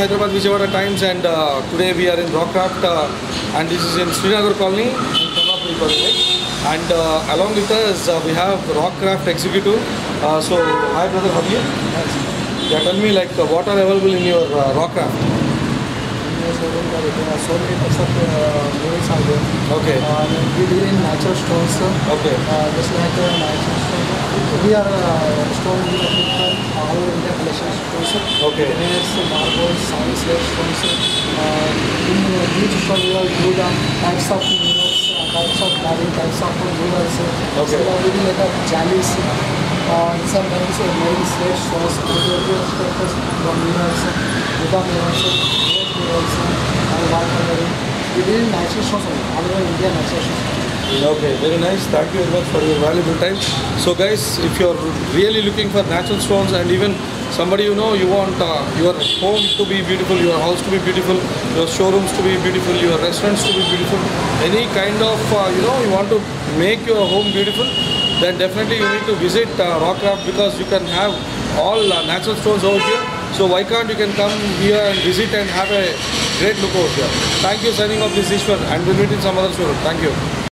Hyderabad Vijayawada Times and uh, today we are in Rockraft uh, and this is in Srinagar Colony in Colony. And uh, along with us uh, we have Rockraft Executive. Uh, so hi brother, how are you? Yeah, tell me like uh, what are available in your uh, Rockraft? Yes, I think that there are so many types of units are there. Okay. Uh, we deal in natural stones. Okay. Uh, just like natural stone. We are uh, are different all India collection stones. Okay. Marbles, stones. Uh, in uh, each we do the types of minerals, uh, types of types of minerals. Okay. So we do like a jalis. Uh, sometimes uh, marine slate stones, other structures from minerals, Buddha minerals, minerals, and water coloring. We deal in natural only, all over India natural stones. Okay, very nice. Thank you very much for your valuable time. So, guys, if you're really looking for natural stones and even somebody you know you want uh, your home to be beautiful, your house to be beautiful, your showrooms to be beautiful, your restaurants to be beautiful, any kind of uh, you know you want to make your home beautiful, then definitely you need to visit uh, Rockraft because you can have all uh, natural stones over here. So why can't you can come here and visit and have a great look over here. Thank you signing off this Ishwar and we'll meet in some other showroom. Thank you.